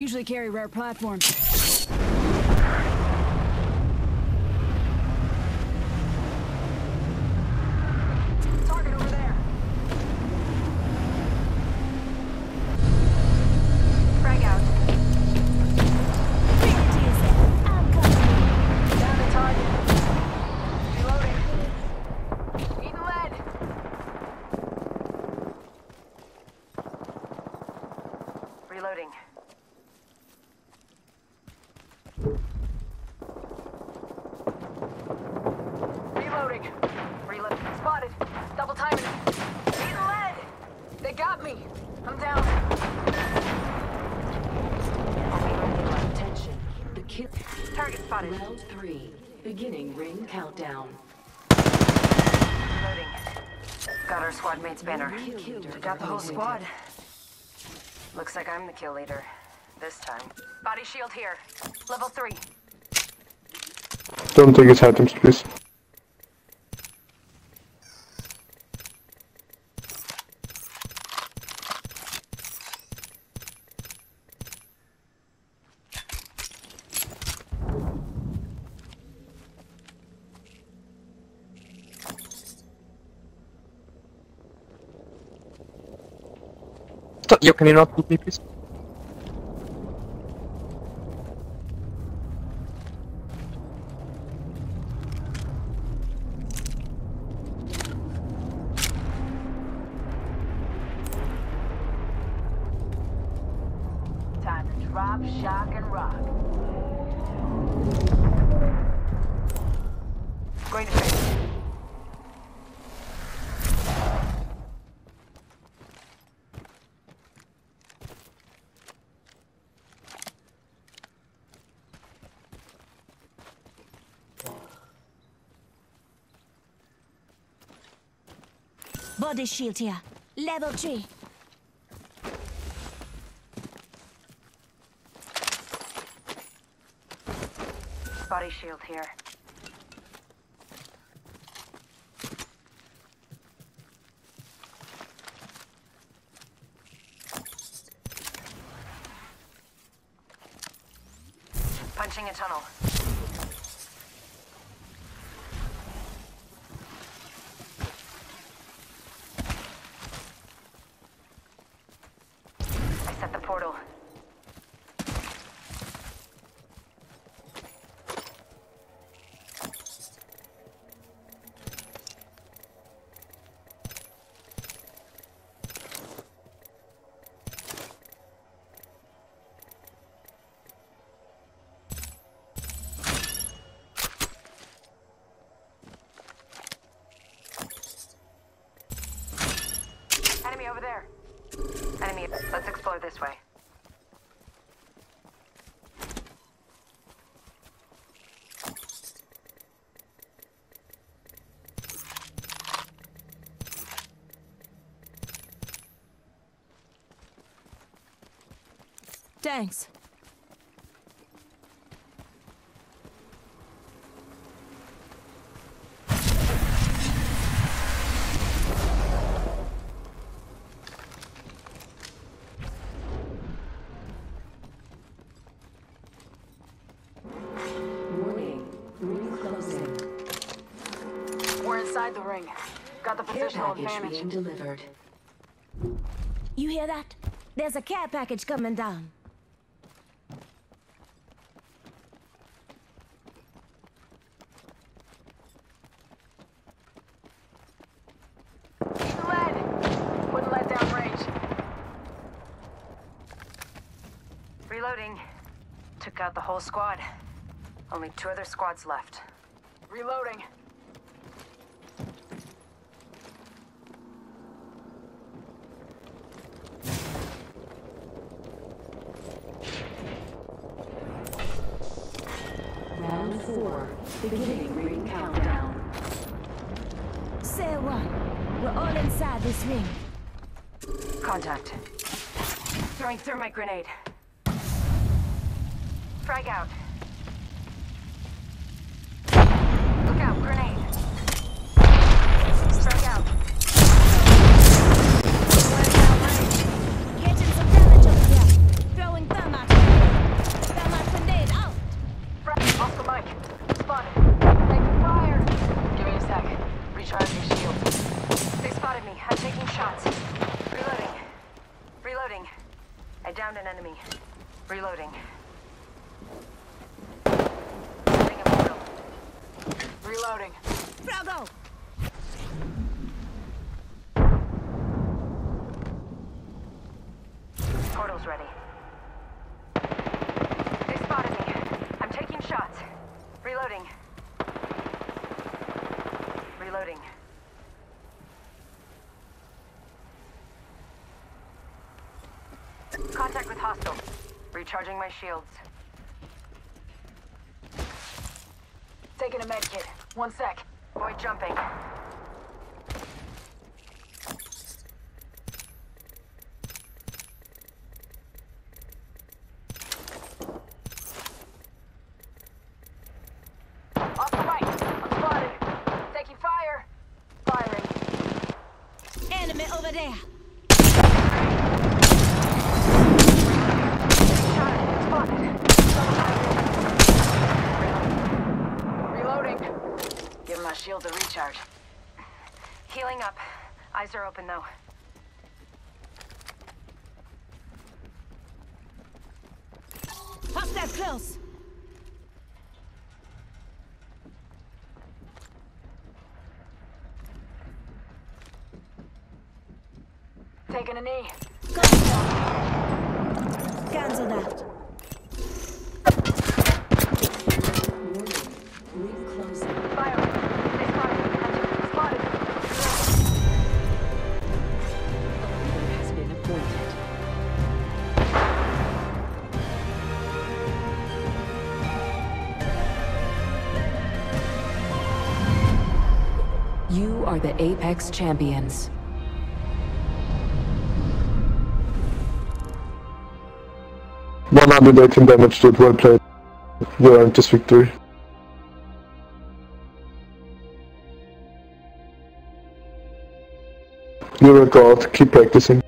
Usually carry rare platforms. Target over there. Frag out. Down the target. Reloading. Eating lead. Reloading. Reloading. Reload. Spotted. Double timing. Eating lead. They got me. I'm down. Attention. The kill. Target spotted. Round three. Beginning ring countdown. Reloading. Got our squad mate's banner. Got the whole squad. Looks like I'm the kill leader. This time. Body shield here. Level three. Don't take his items, please. Stop, yo, can you not put me, please? Drop, shock, and rock. Going to face. Body shield here. Level 3. Body shield here. Punching a tunnel. I set the portal. Enemy over there. Enemy, let's explore this way. Thanks. Warning. Closing. We're inside the ring. Got the Care positional package advantage. being delivered. You hear that? There's a care package coming down. Reloading. Took out the whole squad. Only two other squads left. Reloading. Round four. Beginning ring countdown. Say one, We're all inside this ring. Contact. Throwing thermite grenade. Frag out. Look out, grenade. Frag out. Catching some damage over here. Throwing thermite. Thermite grenade out. Frag off the mic. Spotted. Taking fire. Give me a sec. Recharge your shield. They spotted me. I'm taking shots. Reloading. Reloading. I downed an enemy. Reloading. Bravo! Portal's ready. They spotted me. I'm taking shots. Reloading. Reloading. Contact with hostile. Recharging my shields. Taking a med kit. One sec. Boy jumping. Off the right. I'm spotted. Taking fire. Firing. Enemy over there! Shot. Spotted. Reloading. Give my shield a recharge. Healing up. Eyes are open though. Hostile close! Taking a knee. Cancel that. You are the Apex Champions. One hundred eighteen damage to it, well played. You earned this victory. You're a god, keep practicing.